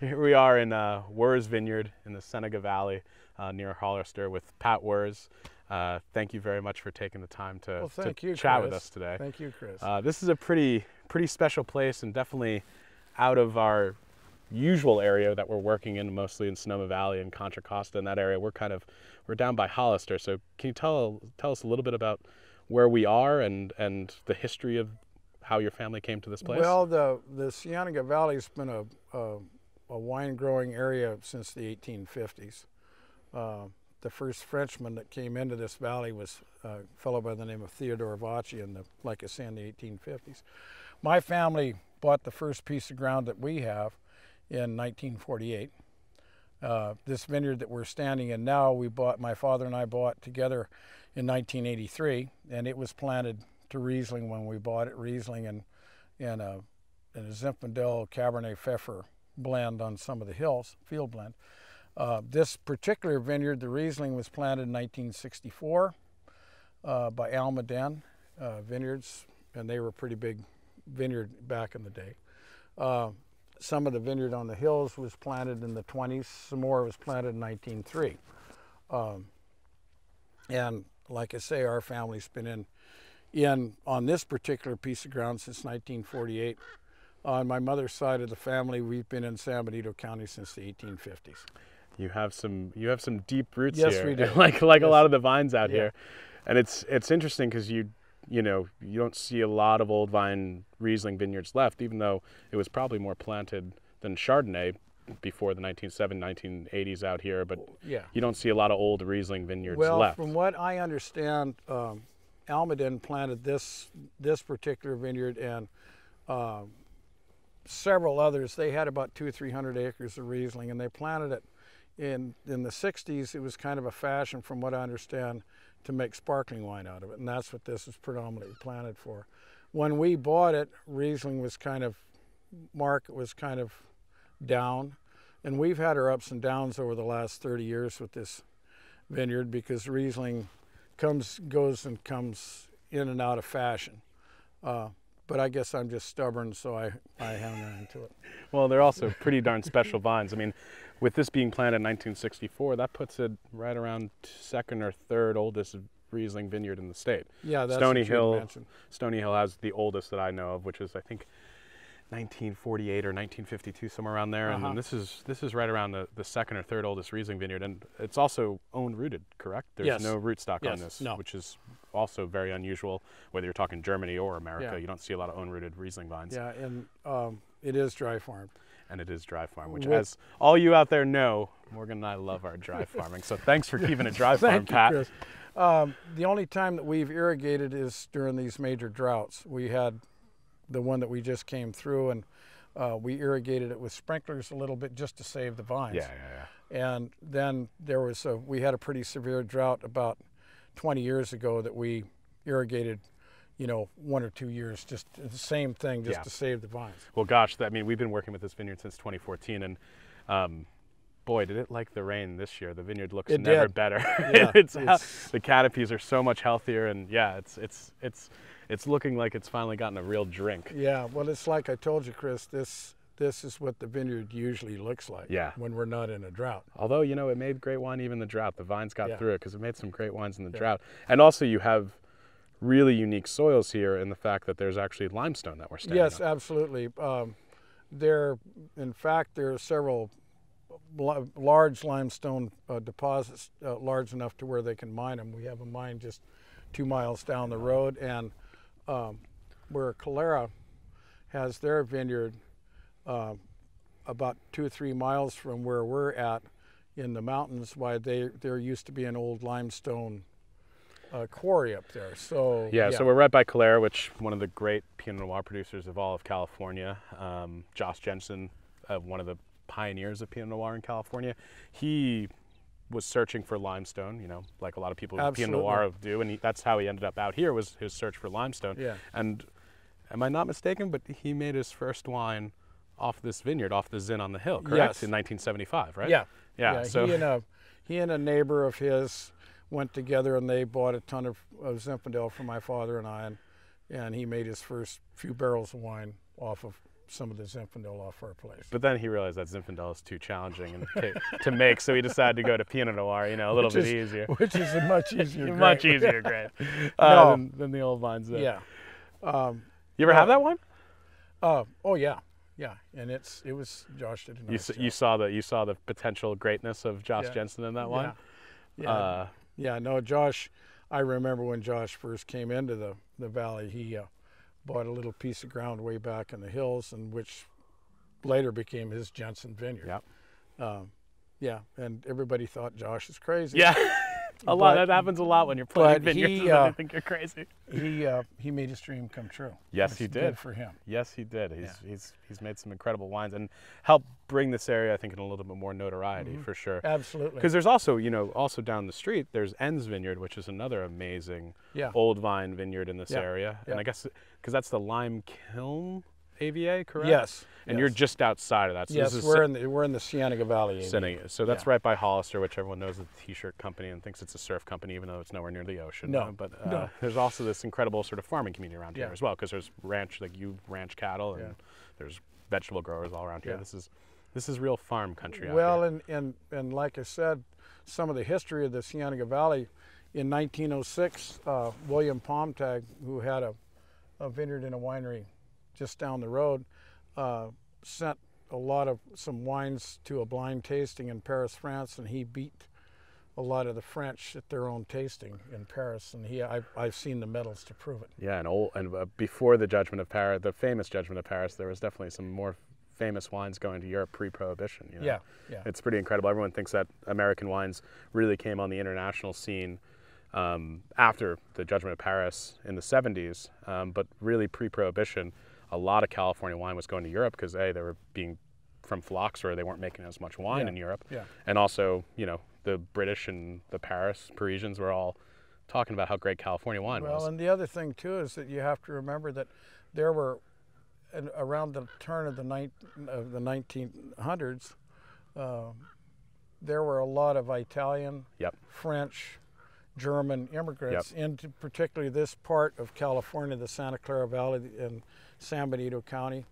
Here we are in uh, Wirz Vineyard in the Seneca Valley uh, near Hollister with Pat Wirz. Uh, thank you very much for taking the time to, Well, to you, chat with us today. Thank you, Chris. Uh, this is a pretty pretty special place and definitely out of our usual area that we're working in, mostly in Sonoma Valley and Contra Costa. In that area, we're kind of we're down by Hollister. So can you tell tell us a little bit about where we are and and the history of how your family came to this place? Well, the the Cienega Valley's been a a, a wine growing area since the 1850s. Uh, the first Frenchman that came into this valley was a fellow by the name of Theodore Vache in the, like I say, in the 1850s. My family bought the first piece of ground that we have in 1948. Uh, this vineyard that we're standing in now, we bought. My father and I bought together in 1983, and it was planted to Riesling when we bought it. Riesling and and a, and a Zinfandel Cabernet Pfeffer blend on some of the hills, field blend. Uh, this particular vineyard, the Riesling, was planted in 1964 uh, by Almaden uh, Vineyards, and they were a pretty big vineyard back in the day. Uh, some of the vineyard on the hills was planted in the 20s. Some more was planted in 1903. Um, and like I say, our family's been in in on this particular piece of ground since 1948. On my mother's side of the family, we've been in San Benito County since the 1850s. you have some you have some deep roots Yes, here, we do. like like a lot of the vines out Yeah. here, and it's it's interesting because you you know you don't see a lot of old vine Riesling vineyards left, even though it was probably more planted than Chardonnay before the 1970s, 1980s out here, but Yeah. you don't see a lot of old Riesling vineyards Well, left. from what I understand, um, Almaden planted this this particular vineyard and um, several others. They had about two or three hundred acres of Riesling, and they planted it in in the '60s. It was kind of a fashion, from what I understand, to make sparkling wine out of it, and that's what this is predominantly planted for. When we bought it, Riesling was kind of market was kind of down, and we've had our ups and downs over the last 30 years with this vineyard because Riesling comes, goes and comes in and out of fashion. Uh, but I guess I'm just stubborn, so I, I hang on to it. Well, they're also pretty darn special vines. I mean, with this being planted in 1964, that puts it right around second or third oldest Riesling vineyard in the state. Yeah, that's Stony Hill. Stony Hill has the oldest that I know of, which is I think 1948 or 1952, somewhere around there. And Uh-huh. then this is this is right around the, the second or third oldest Riesling vineyard, and it's also own rooted, correct? There's Yes. no rootstock on this, no. which is also very unusual. Whether you're talking Germany or America, Yeah. you don't see a lot of own rooted Riesling vines, Yeah, and um, it is dry farmed. and it is dry farm, which, With- as all you out there know, Morgan and I love our dry farming. So thanks for keeping it dry farm, Thank you, Pat. Chris. Um, the only time that we've irrigated is during these major droughts. We had the one that we just came through, and uh, we irrigated it with sprinklers a little bit just to save the vines. Yeah, yeah, yeah. And then there was a, we had a pretty severe drought about 20 years ago that we irrigated, you know, one or two years, just the same thing, just Yeah. to save the vines. Well, gosh, I mean, we've been working with this vineyard since 2014, and um, boy, did it like the rain this year. The vineyard looks It never did. better. Yeah, it's, it's- the canopies are so much healthier, and yeah, it's it's it's it's looking like it's finally gotten a real drink. Yeah, well, it's like I told you, Chris. This this is what the vineyard usually looks like. Yeah. When we're not in a drought. Although you know, it made great wine even the drought. The vines got Yeah. through it because it made some great wines in the Yeah. drought. And also, you have really unique soils here in the fact that there's actually limestone that we're standing Yes, on. absolutely. Um, there, in fact, there are several large limestone uh, deposits, uh, large enough to where they can mine them. We have a mine just two miles down the road, and um, where Calera has their vineyard, uh, about two or three miles from where we're at in the mountains. Why they there used to be an old limestone uh, quarry up there. So Yeah, yeah, so we're right by Calera, which one of the great Pinot Noir producers of all of California, um, Josh Jensen, uh, one of the pioneers of Pinot Noir in California. He was searching for limestone, you know, like a lot of people with Pinot Noir do, and he, that's how he ended up out here was his search for limestone. Yeah. And am I not mistaken? But he made his first wine off this vineyard, off the Zin on the Hill, correct? Yes. In 1975, right? Yeah. Yeah. so he and a he and a neighbor of his went together and they bought a ton of, of Zinfandel for my father and I, and, and he made his first few barrels of wine off of some of the Zinfandel off our place. But then he realized that Zinfandel is too challenging and ta- to make, so he decided to go to Pinot Noir, you know, a little Which bit is- easier. Which is a much easier. Much easier grape uh, No. than, than the old vines. there. Yeah. Um, You ever have that one? uh, oh yeah, yeah, and it's it was Josh did You, nice s- job. you saw the you saw the potential greatness of Josh Yeah. Jensen in that one. Yeah. Yeah. Uh, Yeah, no, Josh. I remember when Josh first came into the the valley, he uh, bought a little piece of ground way back in the hills, and which later became his Jensen Vineyard. Yeah. Um, yeah, and everybody thought Josh is crazy. yeah, a lot. But- That happens a lot when you're playing but vineyards. he, and uh, they think you're crazy. He uh, he made his dream come true. Yes, It's he good did. for him. Yes, he did. He's he's he's made some incredible wines and helped bring this area, I think, in a little bit more notoriety Mm-hmm. for sure. Absolutely. Because there's also, you know, also down the street, there's Enz Vineyard, which is another amazing Yeah. old vine vineyard in this Yeah, area. And. I guess because that's the Lime Kiln AVA, correct? Yes. And you're just outside of that. So yes, this is we're in the we're in the Cienega Valley. Seneca. So that's Yeah. right by Hollister, which everyone knows is a t-shirt company and thinks it's a surf company, even though it's nowhere near the ocean. No, Uh, But uh, no. there's also this incredible sort of farming community around here Yeah. as well, because there's ranch, like you ranch cattle, and Yeah. there's vegetable growers all around here. This is this is real farm country. out Well, here. and, and, and like I said, some of the history of the Cienega Valley, in 1906, uh, William Palmtag, who had a, a vineyard and a winery just down the road, uh, sent a lot of some wines to a blind tasting in Paris, France, and he beat a lot of the French at their own tasting in Paris, and he I've, I've seen the medals to prove it. yeah, and old and uh, before the Judgment of Paris, the famous Judgment of Paris, there was definitely some more famous wines going to Europe pre-prohibition. You know? Yeah, yeah. It's pretty incredible. Everyone thinks that American wines really came on the international scene um, after the Judgment of Paris in the 70s, um, but really pre-prohibition, a lot of California wine was going to Europe because a they were being from phylloxera, they weren't making as much wine Yeah, in Europe, yeah. and also you know the British and the Paris Parisians were all talking about how great California wine Well, was. Well, and the other thing too is that you have to remember that there were, around the turn of the, nine, of the 1900s, uh, there were a lot of Italian, Yep. French, German immigrants into particularly this part of California, the Santa Clara Valley and San Benito County,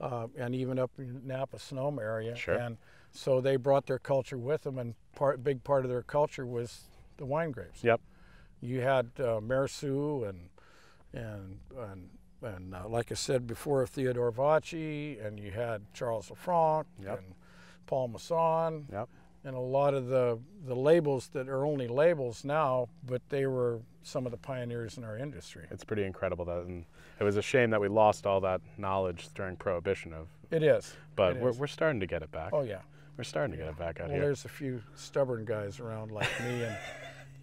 uh, and even up in Napa Sonoma area. Sure. And so they brought their culture with them, and part big part of their culture was the wine grapes Yep. you had uh, and and and and uh, like I said before, Theodore Vache, and you had Charles Lefranc Yep. and Paul Masson, Yep. And a lot of the the labels that are only labels now, but they were some of the pioneers in our industry. It's pretty incredible that, and it was a shame that we lost all that knowledge during Prohibition. Of, It is. but It we're, is. we're starting to get it back. Oh yeah. We're starting to get it back out Well, here. there's a few stubborn guys around like me and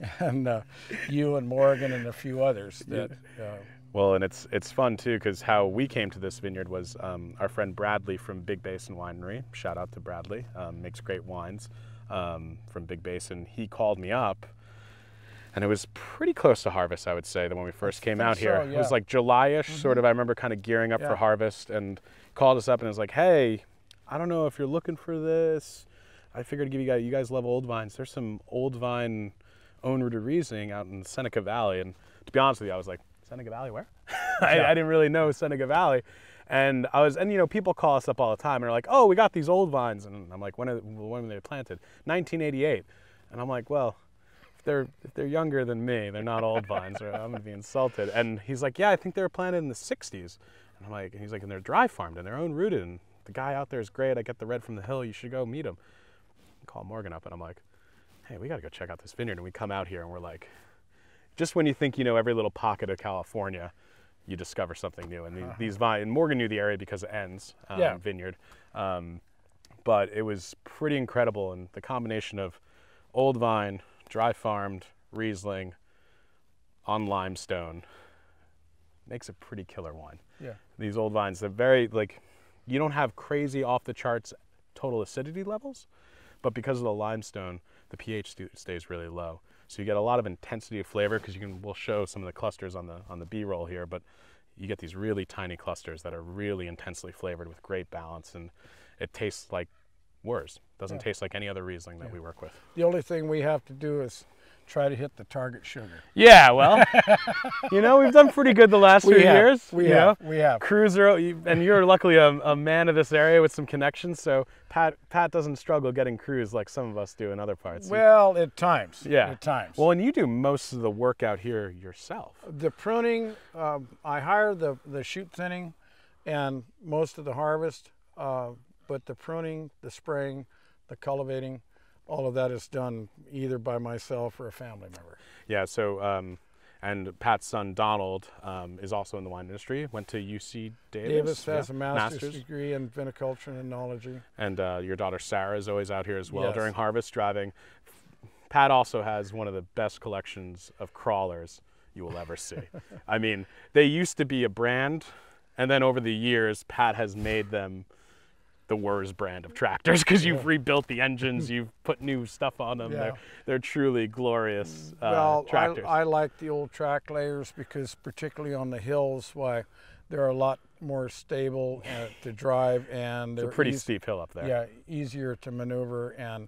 and uh, you and Morgan and a few others that. Uh, Well, and it's it's fun too because how we came to this vineyard was um, our friend Bradley from Big Basin Winery. Shout out to Bradley, um, makes great wines um, from Big Basin. He called me up, and it was pretty close to harvest, I would say, than when we first came out here. so, It was. Mm-hmm. like July-ish, sort of. I remember kind of gearing up for harvest, and called us up and was like, "Hey, I don't know if you're looking for this. I figured to give you guys. You guys love old vines. There's some old vine owner de Riesling out in Seneca Valley, and to be honest with you, I was like, Seneca Valley, where? I, Yeah. I didn't really know Seneca Valley. And I was, and you know, people call us up all the time and are like, "Oh, we got these old vines," and I'm like, "When are, when were they planted?" 1988, and I'm like, "Well, if they're if they're younger than me, they're not old vines, or I'm gonna be insulted." And he's like, "Yeah, I think they were planted in the 60s," and I'm like, and he's like, "And they're dry farmed and they're own rooted, and the guy out there is great. I get the red from the hill. You should go meet him." Call Morgan up, and I'm like, "Hey, we gotta go check out this vineyard." And we come out here, and we're like, just when you think you know every little pocket of California, you discover something new. And the, these vine, and Morgan knew the area because it ends um, Yeah. vineyard, um, but it was pretty incredible. And the combination of old vine, dry farmed Riesling on limestone makes a pretty killer wine. yeah. These old vines, they're very like, you don't have crazy off the charts total acidity levels, but because of the limestone, the pH stu- stays really low. So you get a lot of intensity of flavor because you can. We'll show some of the clusters on the on the B-roll here, but you get these really tiny clusters that are really intensely flavored with great balance, and it tastes like Wirz. Doesn't Yeah. taste like any other Riesling that Yeah. we work with. The only thing we have to do is try to hit the target sugar. Yeah, well, you know, we've done pretty good the last few have, years. we you have, know. we have. Cruiser, and you're luckily a, a man of this area with some connections, so Pat Pat doesn't struggle getting crews like some of us do in other parts. Well, at times. yeah, At times. Well, and you do most of the work out here yourself. the pruning, um, I hire the, the shoot thinning and most of the harvest, uh, but the pruning, the spraying, the cultivating, all of that is done either by myself or a family member. Yeah. So, um, and Pat's son Donald um, is also in the wine industry. Went to UC Davis. Davis yeah, has a master's, degree in viticulture and enology. And uh, your daughter Sarah is always out here as well Yes. during harvest driving. Pat also has one of the best collections of crawlers you will ever see. I mean, they used to be a brand, and then over the years, Pat has made them the Wirz brand of tractors because you've rebuilt the engines, you've put new stuff on them. Yeah. They're, they're truly glorious uh, well, tractors. I, I like the old track layers because particularly on the hills, why they're a lot more stable uh, to drive and it's a they're pretty steep hill up there. Yeah, easier to maneuver. And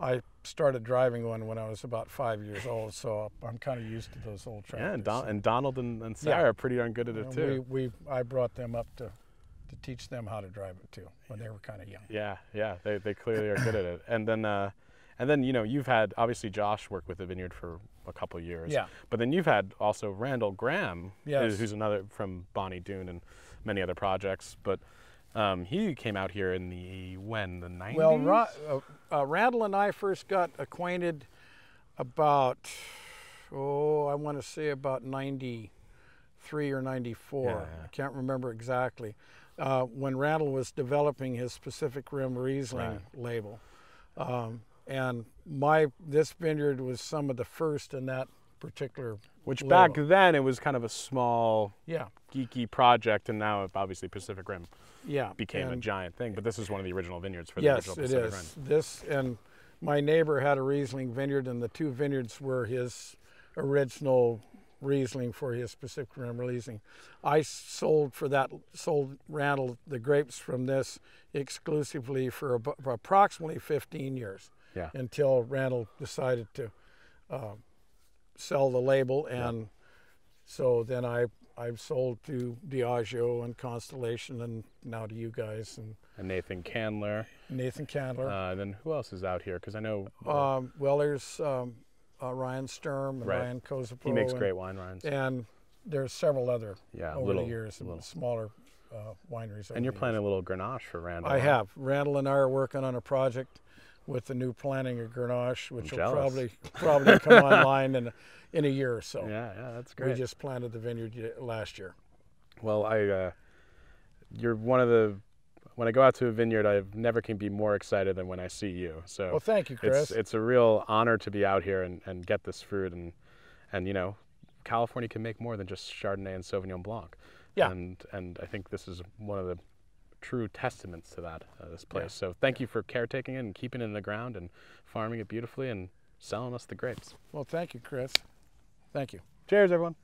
I started driving one when I was about five years old, so I'm kind of used to those old tractors. Yeah, and, Don, and Donald and, and Yeah. Sarah are pretty darn good at it And too. we, we, I brought them up to, to teach them how to drive it too when they were kind of young. Yeah, yeah, they, they clearly are good at it. And then, uh, and then you know you've had obviously Josh work with the vineyard for a couple years. Yeah. But then you've had also Randall Grahm, Yes. who's another from Bonny Doon and many other projects. But um, he came out here in the when the 90s. Well, Ra- uh, uh, Randall and I first got acquainted about, oh, I want to say about 93 or 94. Yeah, yeah. I can't remember exactly. Uh, when Randall was developing his Pacific Rim Riesling Right. label. Um, and my this vineyard was some of the first in that particular which label. back then it was kind of a small yeah geeky project, and now obviously Pacific Rim yeah became a giant thing. But this is one of the original vineyards for the Yes, original it Pacific is. Rim. This and my neighbor had a Riesling vineyard, and the two vineyards were his original Riesling for his Pacific Rim Riesling. I sold for that sold Randall the grapes from this exclusively for, abo- for approximately 15 years Yeah. until Randall decided to uh, sell the label, and so then I I've sold to Diageo and Constellation, and now to you guys and And Nathan Kandler. Nathan Kandler. Uh, then who else is out here? Because I know uh, Um, well, there's um, uh, Ryan Stirm and Right. Ryan Kozapro. he makes and, great wine rinds. And there's several other Yeah, over little, the years, little. smaller uh, wineries. And you're planning a little Grenache for Randall. I have. Randall and I are working on a project with the new planting of Grenache, which will jealous. probably probably come online in a, in a year or so. Yeah, yeah, that's great. We just planted the vineyard last year. well, I, uh, you're one of the. When I go out to a vineyard, I never can be more excited than when I see you. So Well, thank you, Chris. it's it's a real honor to be out here and, and get this fruit and and you know, California can make more than just Chardonnay and Sauvignon Blanc. Yeah. And and I think this is one of the true testaments to that uh, this place. So thank you for caretaking it and keeping it in the ground and farming it beautifully and selling us the grapes. well, thank you, Chris. Thank you. Cheers, everyone.